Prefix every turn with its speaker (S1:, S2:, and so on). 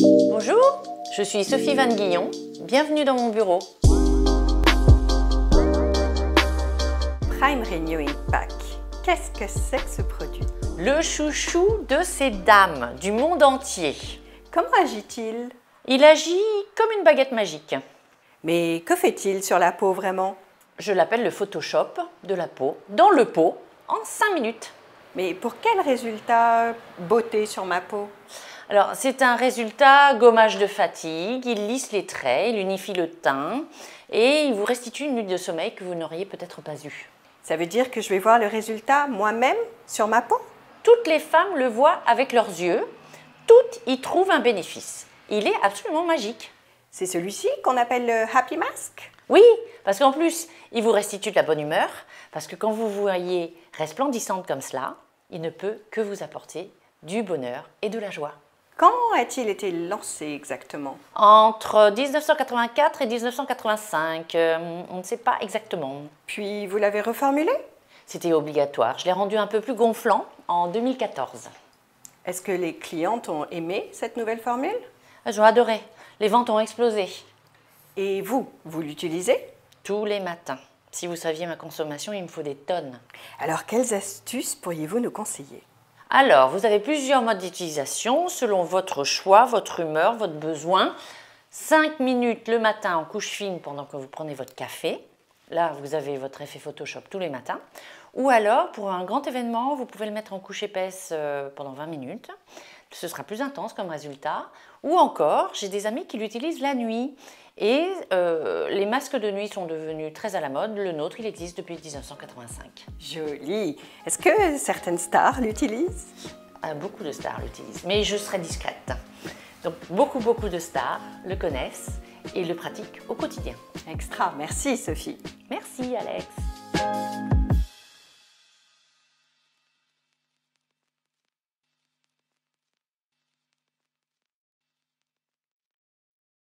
S1: Bonjour, je suis Sophie Van Guillon. Bienvenue dans mon bureau.
S2: Prime Renewing Pack. Qu'est-ce que c'est que ce produit?
S1: Le chouchou de ces dames du monde entier.
S2: Comment agit-il?
S1: Il agit comme une baguette magique.
S2: Mais que fait-il sur la peau vraiment?
S1: Je l'appelle le Photoshop de la peau, dans le pot, en 5 minutes.
S2: Mais pour quel résultat beauté sur ma peau?
S1: Alors, c'est un résultat gommage de fatigue, il lisse les traits, il unifie le teint et il vous restitue une nuit de sommeil que vous n'auriez peut-être pas eue.
S2: Ça veut dire que je vais voir le résultat moi-même sur ma peau?
S1: Toutes les femmes le voient avec leurs yeux, toutes y trouvent un bénéfice. Il est absolument magique.
S2: C'est celui-ci qu'on appelle le Happy Mask?
S1: Oui, parce qu'en plus, il vous restitue de la bonne humeur, parce que quand vous vous voyez resplendissante comme cela, il ne peut que vous apporter du bonheur et de la joie.
S2: Quand a-t-il été lancé exactement?
S1: Entre 1984 et 1985, euh, on ne sait pas exactement.
S2: Puis vous l'avez reformulé?
S1: C'était obligatoire. Je l'ai rendu un peu plus gonflant en 2014.
S2: Est-ce que les clientes ont aimé cette nouvelle formule?
S1: Elles ont adoré. Les ventes ont explosé.
S2: Et vous, vous l'utilisez?
S1: Tous les matins. Si vous saviez ma consommation, il me faut des tonnes.
S2: Alors quelles astuces pourriez-vous nous conseiller?
S1: Alors, vous avez plusieurs modes d'utilisation selon votre choix, votre humeur, votre besoin. 5 minutes le matin en couche fine pendant que vous prenez votre café. Là, vous avez votre effet Photoshop tous les matins. Ou alors, pour un grand événement, vous pouvez le mettre en couche épaisse euh, pendant 20 minutes. Ce sera plus intense comme résultat. Ou encore, j'ai des amis qui l'utilisent la nuit. Et euh, les masques de nuit sont devenus très à la mode. Le nôtre, il existe depuis 1985.
S2: Joli. Est-ce que certaines stars l'utilisent?
S1: Ah, beaucoup de stars l'utilisent, mais je serai discrète. Donc beaucoup, beaucoup de stars le connaissent et le pratiquent au quotidien.
S2: Extra. Merci Sophie.
S1: Merci Alex.